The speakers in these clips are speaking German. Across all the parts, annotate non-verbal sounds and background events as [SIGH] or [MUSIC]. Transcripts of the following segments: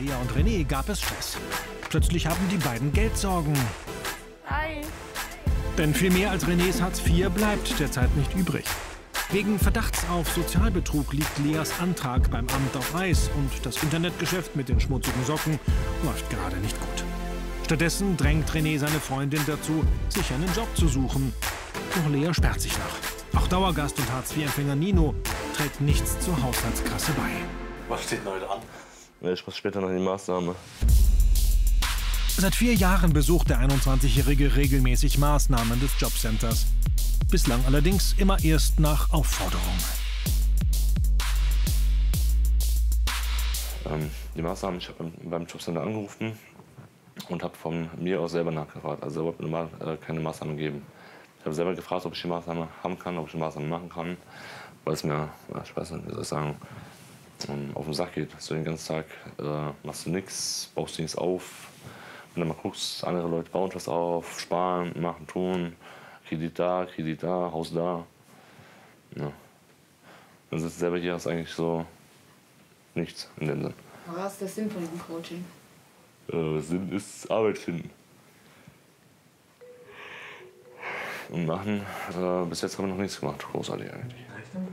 Lea und René gab es Stress. Plötzlich haben die beiden Geldsorgen. Hi. Denn viel mehr als Renés Hartz IV bleibt derzeit nicht übrig. Wegen Verdachts auf Sozialbetrug liegt Leas Antrag beim Amt auf Eis und das Internetgeschäft mit den schmutzigen Socken läuft gerade nicht gut. Stattdessen drängt René seine Freundin dazu, sich einen Job zu suchen. Doch Lea sperrt sich nach. Auch Dauergast und Hartz-IV-Empfänger Nino trägt nichts zur Haushaltskasse bei. Was steht denn heute an? Ich muss später noch die Maßnahme. Seit vier Jahren besucht der 21-Jährige regelmäßig Maßnahmen des Jobcenters. Bislang allerdings immer erst nach Aufforderung. Ähm, die Maßnahmen, ich habe beim Jobcenter angerufen und habe von mir aus selber nachgefragt. Also wollte mir äh, keine Maßnahmen geben. Ich habe selber gefragt, ob ich die Maßnahme haben kann, ob ich die Maßnahme machen kann, weil es mir, ich weiß nicht, wie soll ich sagen, ähm, auf den Sack geht. So den ganzen Tag äh, machst du nichts, baust nichts auf. Wenn du mal guckst, andere Leute bauen was auf, sparen, machen, tun. Kredit da, Kredit da, Haus da. Ja. Dann sitzt selber hier, ist eigentlich so nichts in dem Sinn. Was ist der Sinn von diesem Coaching? Äh, Sinn ist Arbeit finden. Und machen, äh, bis jetzt haben wir noch nichts gemacht, großartig eigentlich.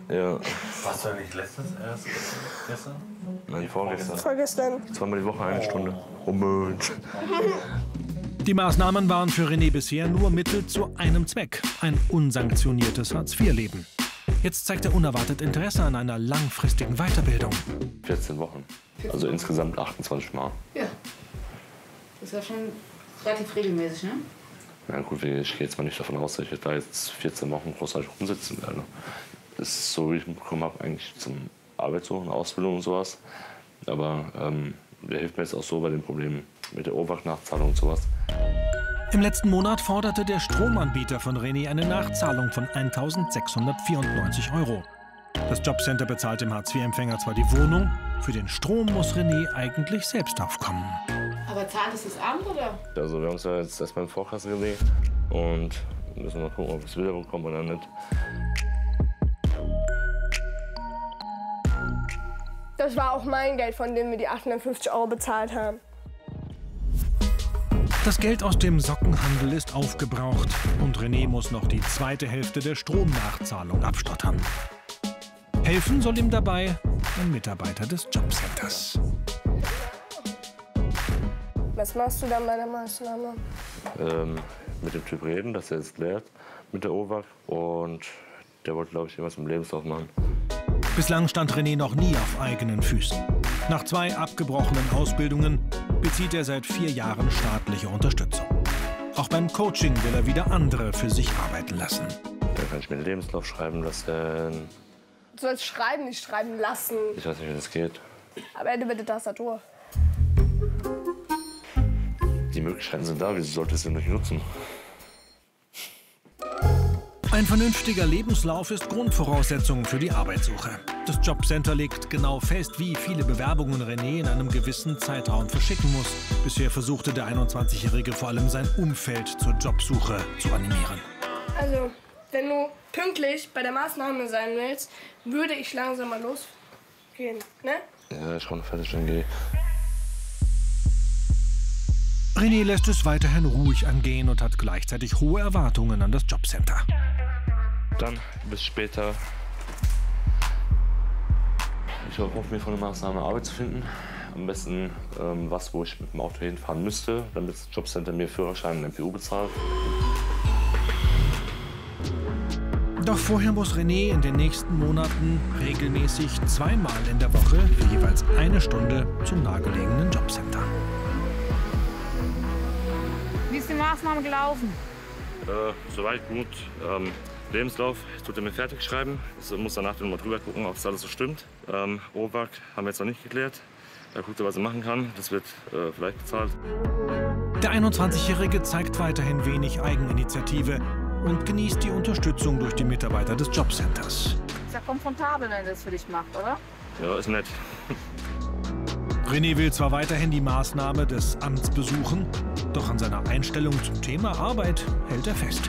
Ja. Warst du nicht letztens erst gestern? Nein, vorgestern. Vorgestern. Zweimal die Woche eine Stunde. Oh Mensch. Die Maßnahmen waren für René bisher nur Mittel zu einem Zweck: ein unsanktioniertes Hartz-IV-Leben. Jetzt zeigt er unerwartet Interesse an einer langfristigen Weiterbildung. 14 Wochen. Also insgesamt 28 Mal. Ja. Das ist ja schon relativ regelmäßig, ne? Na gut, ich gehe jetzt mal nicht davon aus, dass ich da jetzt 14 Wochen großartig rumsitzen werde. Das ist so, wie ich mitbekommen habe, eigentlich zum Arbeitssuchen, Ausbildung und sowas. Aber ähm, der hilft mir jetzt auch so bei den Problemen mit der Ohrwach-Nachzahlung und sowas. Im letzten Monat forderte der Stromanbieter von René eine Nachzahlung von 1.694 Euro. Das Jobcenter bezahlt dem Hartz-IV-Empfänger zwar die Wohnung, für den Strom muss René eigentlich selbst aufkommen. Aber zahlt es das Abend oder? Also wir haben uns ja jetzt erstmal in Vorkasse gelegt und müssen mal gucken, ob wir es wiederbekommen oder nicht. Das war auch mein Geld, von dem wir die 850 Euro bezahlt haben. Das Geld aus dem Sockenhandel ist aufgebraucht und René muss noch die zweite Hälfte der Stromnachzahlung abstottern. Helfen soll ihm dabei ein Mitarbeiter des Jobcenters. Was machst du dann bei der Maßnahme? Ähm, mit dem Typ reden, dass er es klärt mit der OWAC und der wollte, glaube ich, irgendwas im Lebenslauf machen. Bislang stand René noch nie auf eigenen Füßen. Nach zwei abgebrochenen Ausbildungen bezieht er seit vier Jahren staatliche Unterstützung. Auch beim Coaching will er wieder andere für sich arbeiten lassen. Dann kann ich mir einen Lebenslauf schreiben lassen. Du sollst schreiben, nicht schreiben lassen. Ich weiß nicht, wie das geht. Am Ende mit der Tastatur. Die Möglichkeiten sind da, wieso sollte es denn nicht nutzen? Ein vernünftiger Lebenslauf ist Grundvoraussetzung für die Arbeitssuche. Das Jobcenter legt genau fest, wie viele Bewerbungen René in einem gewissen Zeitraum verschicken muss. Bisher versuchte der 21-Jährige vor allem sein Umfeld zur Jobsuche zu animieren. Also, wenn du pünktlich bei der Maßnahme sein willst, würde ich langsam mal losgehen, ne? Ja, schon fertig, dann gehe. René lässt es weiterhin ruhig angehen und hat gleichzeitig hohe Erwartungen an das Jobcenter. Dann bis später. Ich hoffe mir von der Maßnahme Arbeit zu finden. Am besten ähm, was, wo ich mit dem Auto hinfahren müsste, damit das Jobcenter mir Führerschein und MPU bezahlt. Doch vorher muss René in den nächsten Monaten regelmäßig zweimal in der Woche für jeweils eine Stunde zum nahegelegenen Jobcenter. Wie ist die Maßnahme gelaufen? Äh, soweit gut. Ähm, Lebenslauf tut er mir fertig schreiben. Ich muss danach dann mal drüber gucken, ob es alles so stimmt. Ähm, OWAC haben wir jetzt noch nicht geklärt. Er guckt, was er machen kann. Das wird äh, vielleicht bezahlt. Der 21-Jährige zeigt weiterhin wenig Eigeninitiative und genießt die Unterstützung durch die Mitarbeiter des Jobcenters. Ist ja komfortabel, wenn er das für dich macht, oder? Ja, ist nett. René will zwar weiterhin die Maßnahme des Amts besuchen, doch an seiner Einstellung zum Thema Arbeit hält er fest.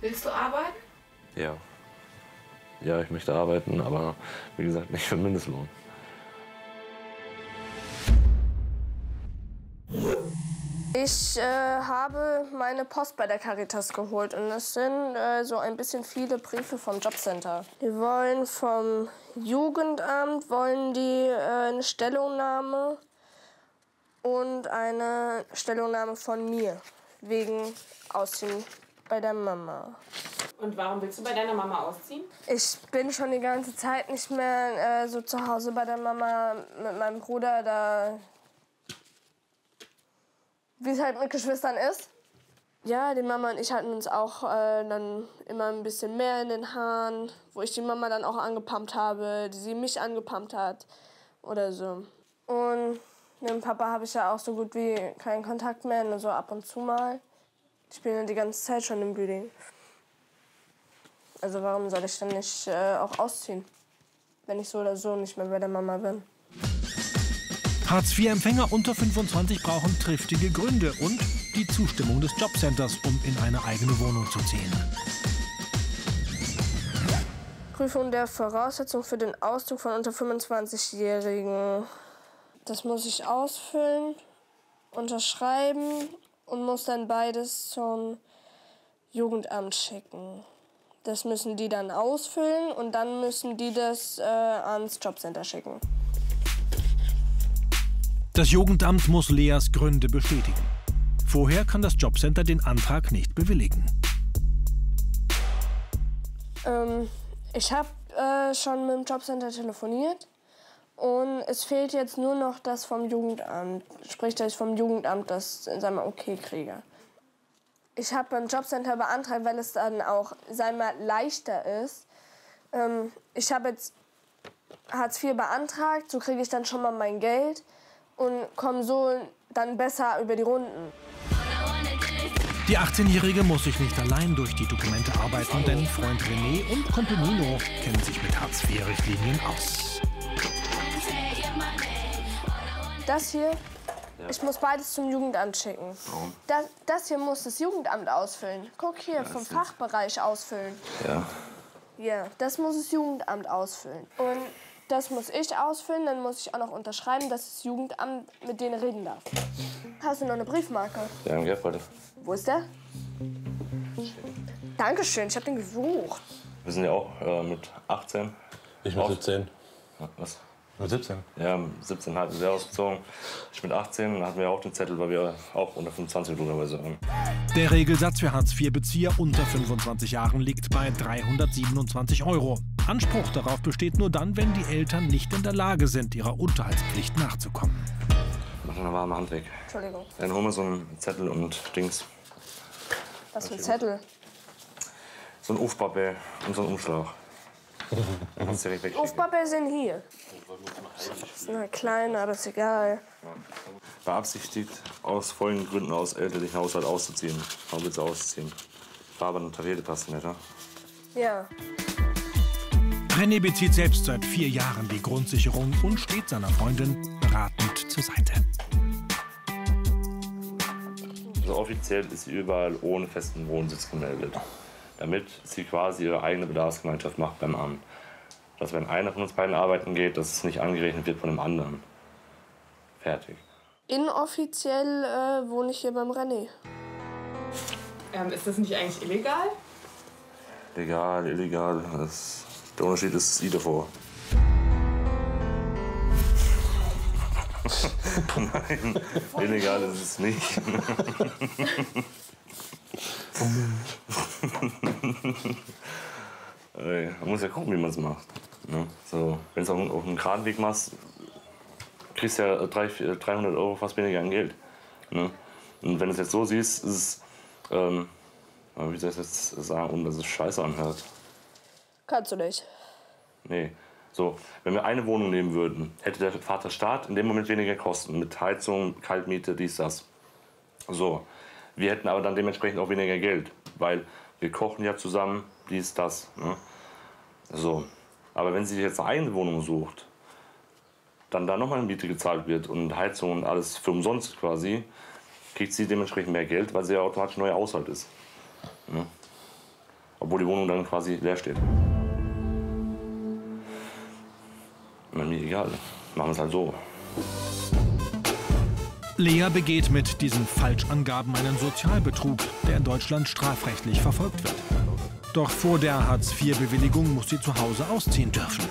Willst du arbeiten? Ja. ja, ich möchte arbeiten, aber wie gesagt, nicht für Mindestlohn. Ich äh, habe meine Post bei der Caritas geholt und das sind äh, so ein bisschen viele Briefe vom Jobcenter. Die wollen vom Jugendamt wollen die äh, eine Stellungnahme und eine Stellungnahme von mir wegen Ausziehen bei der Mama. Und warum willst du bei deiner Mama ausziehen? Ich bin schon die ganze Zeit nicht mehr äh, so zu Hause bei der Mama mit meinem Bruder, da wie es halt mit Geschwistern ist. Ja, die Mama und ich hatten uns auch äh, dann immer ein bisschen mehr in den Haaren, wo ich die Mama dann auch angepumpt habe, die sie mich angepumpt hat oder so. Und mit dem Papa habe ich ja auch so gut wie keinen Kontakt mehr, nur so ab und zu mal. Ich bin ja die ganze Zeit schon im Büding. Also warum soll ich dann nicht äh, auch ausziehen, wenn ich so oder so nicht mehr bei der Mama bin? Hartz-IV-Empfänger unter 25 brauchen triftige Gründe und die Zustimmung des Jobcenters, um in eine eigene Wohnung zu ziehen. Prüfung der Voraussetzung für den Auszug von unter 25-Jährigen. Das muss ich ausfüllen, unterschreiben und muss dann beides zum Jugendamt schicken. Das müssen die dann ausfüllen und dann müssen die das äh, ans Jobcenter schicken. Das Jugendamt muss Leas Gründe bestätigen. Vorher kann das Jobcenter den Antrag nicht bewilligen. Ähm, ich habe äh, schon mit dem Jobcenter telefoniert und es fehlt jetzt nur noch das vom Jugendamt. Sprich, dass ich vom Jugendamt das sagen wir, okay kriege. Ich habe beim Jobcenter beantragt, weil es dann auch sagen wir, leichter ist. Ähm, ich habe jetzt Hartz IV beantragt, so kriege ich dann schon mal mein Geld und komme so dann besser über die Runden. Die 18-Jährige muss sich nicht allein durch die Dokumente arbeiten, denn Freund René und Kumpel Nino kennen sich mit Hartz-IV-Richtlinien aus. Das hier, ich muss beides zum Jugendamt schicken. Das, das hier muss das Jugendamt ausfüllen. Guck hier, vom Fachbereich ausfüllen. Ja. Ja, das muss das Jugendamt ausfüllen. Und das muss ich ausfüllen, dann muss ich auch noch unterschreiben, dass das Jugendamt mit denen reden darf. Hast du noch eine Briefmarke? Ja, im Geldbeutel. Wo ist der? Dankeschön, ich habe den gesucht. Wir sind ja auch äh, mit 18. Ich mit Auf- 17. Was? Mit 17? Ja, mit 17 hatten wir ausgezogen. Ich mit 18 und hatten wir auch den Zettel, weil wir auch unter 25 logischerweise waren. Der Regelsatz für Hartz-IV-Bezieher unter 25 Jahren liegt bei 327 Euro. Anspruch darauf besteht nur dann, wenn die Eltern nicht in der Lage sind, ihrer Unterhaltspflicht nachzukommen. Mach eine warme Hand weg. Entschuldigung, Dann holen wir so einen Zettel und Dings. was für ein Zettel. So ein Aufpappe und so einen Umschlag. [LAUGHS] Kannst du direkt wegschicken. Aufpappe sind hier. Das ist eine kleine, aber ist egal. Beabsichtigt, aus folgenden Gründen aus elterlichen Haushalt auszuziehen. Warum willst du ausziehen? Farbe und Tavete passen nicht, ja? Ja. René bezieht selbst seit vier Jahren die Grundsicherung und steht seiner Freundin beratend zur Seite. Also offiziell ist sie überall ohne festen Wohnsitz gemeldet. Damit sie quasi ihre eigene Bedarfsgemeinschaft macht beim Amt. Dass wenn einer von uns beiden arbeiten geht, dass es nicht angerechnet wird von dem anderen. Fertig. Inoffiziell äh, wohne ich hier beim René. Ähm, ist das nicht eigentlich illegal? Legal, illegal, das, der Unterschied ist das I davor. [LAUGHS] Nein, illegal ist es nicht. [LAUGHS] Ey, Man muss ja gucken, wie man es macht. Ne? So, wenn du es auf, einem geraden Weg machst, kriegst du ja drei- 300 Euro fast weniger an Geld. Ne? Und wenn du es jetzt so siehst, ist es, ähm, wie soll ich das jetzt sagen, ohne dass es scheiße anhört? Kannst du nicht. Nee. So, wenn wir eine Wohnung nehmen würden, hätte der Vaterstaat in dem Moment weniger Kosten mit Heizung, Kaltmiete, dies, das. So. Wir hätten aber dann dementsprechend auch weniger Geld, weil wir kochen ja zusammen, dies, das. Ne? So. Aber wenn sie sich jetzt eine Wohnung sucht, dann da nochmal eine Miete gezahlt wird und Heizung und alles für umsonst quasi, kriegt sie dementsprechend mehr Geld, weil sie ja automatisch neuer Haushalt ist. Ne? Obwohl die Wohnung dann quasi leer steht. Mir egal, machen wir es halt so. Lea begeht mit diesen Falschangaben einen Sozialbetrug, der in Deutschland strafrechtlich verfolgt wird. Doch vor der Hartz-IV-Bewilligung muss sie zu Hause ausziehen dürfen.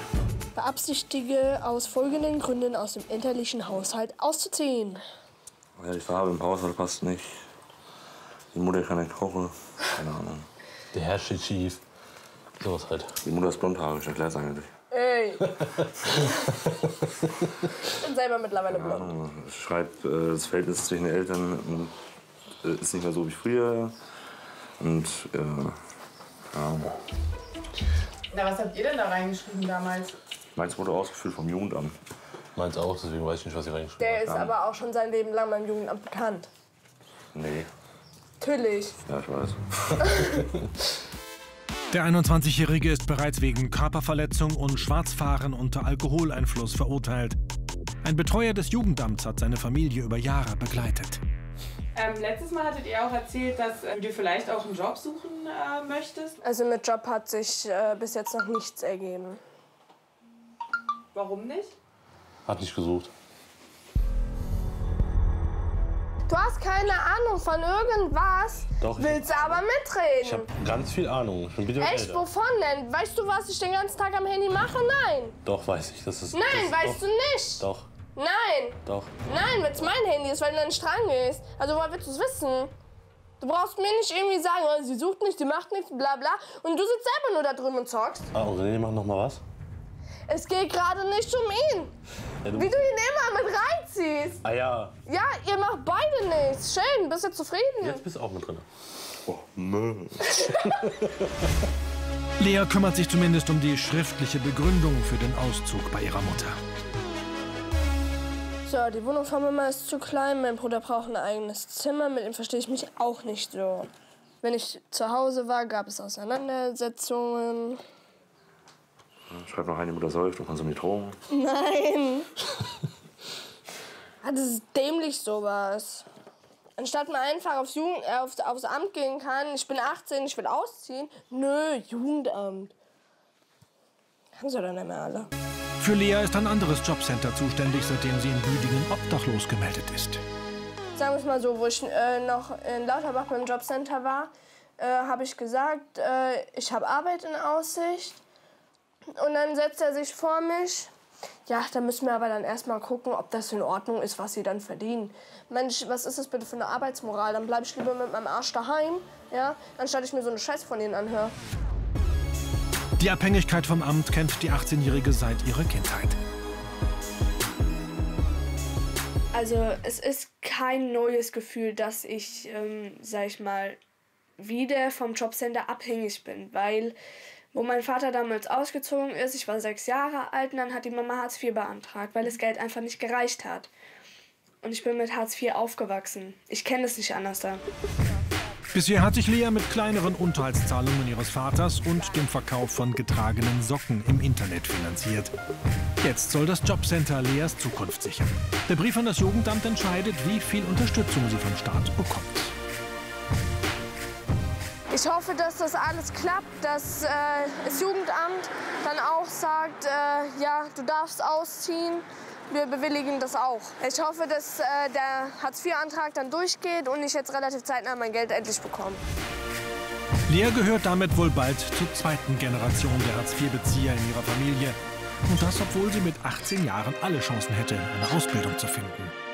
Beabsichtige aus folgenden Gründen aus dem elterlichen Haushalt auszuziehen. Ja, die Farbe im Haushalt passt nicht. Die Mutter kann nicht kochen. Keine Ahnung. Der Herr steht schief. Sowas halt. Die Mutter ist blondhaarig, ich erklär's eigentlich. Ey! [LAUGHS] ich bin selber mittlerweile blond. Ahnung. Schreibt, äh, das Verhältnis zwischen den Eltern äh, ist nicht mehr so wie früher. Und äh, ja, Na, was habt ihr denn da reingeschrieben damals? meins wurde ausgefüllt vom Jugendamt. Meins auch, deswegen weiß ich nicht, was sie reingeschrieben Der ist aber auch schon sein Leben lang beim Jugendamt bekannt. Nee, Natürlich. ja, ich weiß. [LAUGHS] Der 21-Jährige ist bereits wegen Körperverletzung und Schwarzfahren unter Alkoholeinfluss verurteilt. Ein Betreuer des Jugendamts hat seine Familie über Jahre begleitet. Ähm, letztes Mal hattet ihr auch erzählt, dass äh, du vielleicht auch einen Job suchen äh, möchtest. Also mit Job hat sich äh, bis jetzt noch nichts ergeben. Warum nicht? Hat nicht gesucht. Du hast keine Ahnung von irgendwas, Doch, ich- willst aber mitreden. Ich habe ganz viel Ahnung. Ich bin bitte Echt? älter. Wovon denn? Weißt du, was ich den ganzen Tag am Handy mache? Nein. Doch, weiß ich. Das ist. Nein, das, weißt doch, du nicht. Doch, Nein. doch. Nein, wenn es mein Handy ist, weil du dann nicht dran gehst. Also woher willst du es wissen? Du brauchst mir nicht irgendwie sagen, oh, sie sucht nicht, sie macht nichts, bla bla. Und du sitzt selber nur da drüben und zockst. Ah, und René macht noch mal was? Es geht gerade nicht um ihn. Ja, du, Wie du ihn immer mit reinziehst. ah ja, Ja, ihr macht beide nichts. Schön, bist du zufrieden? jetzt bist du auch mit drin. Oh, Müll. [LAUGHS] Lea kümmert sich zumindest um die schriftliche Begründung für den Auszug bei ihrer Mutter. So, die Wohnung von Mama ist zu klein. Mein Bruder braucht ein eigenes Zimmer. Mit ihm verstehe ich mich auch nicht so. Wenn ich zu Hause war, gab es Auseinandersetzungen. Schreibt noch eine Mutter säuft und konsumiert Drogen. Nein. [LAUGHS] Ah, das ist dämlich sowas. Anstatt man einfach aufs, Jugend, äh, aufs, aufs Amt gehen kann, ich bin 18, ich will ausziehen. Nö, Jugendamt. Haben sie doch nicht mehr alle. Für Lea ist ein anderes Jobcenter zuständig, seitdem sie in Büdingen obdachlos gemeldet ist. Sagen wir es mal so, wo ich äh, noch in Lauterbach beim Jobcenter war, äh, habe ich gesagt, äh, ich habe Arbeit in Aussicht. Und dann setzt er sich vor mich. Ja, da müssen wir aber dann erstmal gucken, ob das in Ordnung ist, was sie dann verdienen. Mensch, was ist das bitte für eine Arbeitsmoral? Dann bleibe ich lieber mit meinem Arsch daheim, ja, anstatt ich mir so eine Scheiße von ihnen anhöre. Die Abhängigkeit vom Amt kennt die 18-Jährige seit ihrer Kindheit. Also es ist kein neues Gefühl, dass ich, ähm, sag ich mal, wieder vom Jobcenter abhängig bin, weil wo mein Vater damals ausgezogen ist, ich war sechs Jahre alt und dann hat die Mama Hartz IV beantragt, weil das Geld einfach nicht gereicht hat. Und ich bin mit Hartz IV aufgewachsen. Ich kenne es nicht anders da. Bisher hat sich Lea mit kleineren Unterhaltszahlungen ihres Vaters und dem Verkauf von getragenen Socken im Internet finanziert. Jetzt soll das Jobcenter Leas Zukunft sichern. Der Brief an das Jugendamt entscheidet, wie viel Unterstützung sie vom Staat bekommt. Hoffe, dass das alles klappt, dass äh, das Jugendamt dann auch sagt, äh, ja, du darfst ausziehen. Wir bewilligen das auch. Ich hoffe, dass äh, der Hartz-IV-Antrag dann durchgeht und ich jetzt relativ zeitnah mein Geld endlich bekomme. Lea gehört damit wohl bald zur zweiten Generation der Hartz-IV-Bezieher in ihrer Familie. Und das, obwohl sie mit 18 Jahren alle Chancen hätte, eine Ausbildung zu finden.